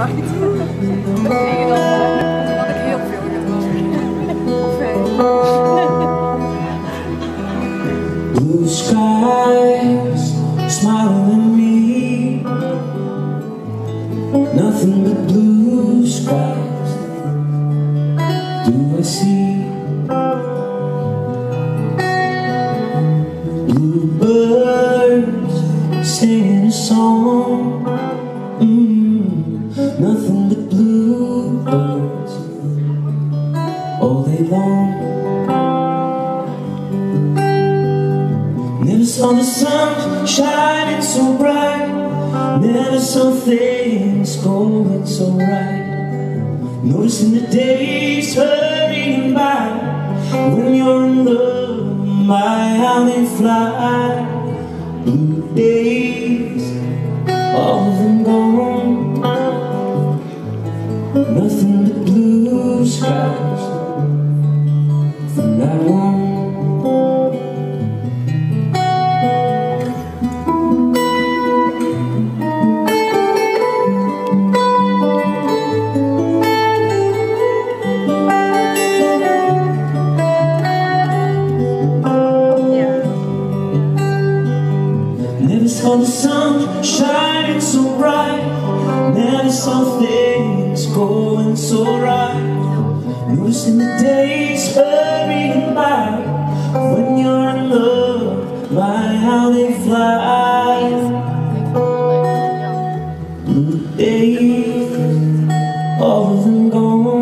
Blue skies smiling at me. Nothing but blue skies. Do I see? Bluebirds singing a song. Mm, Nothing but bluebirds. All day long. Never saw the sun shining so bright. Never saw things going so right. Noticing the days hurrying by. When you're in love, my how they fly. Blue days, Nothing but blue skies. From now on the sun shining so bright. Never saw things going so right. Noticing the days hurrying by. When you're in love, my how they fly. Blue days, all of them gone